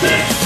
Six.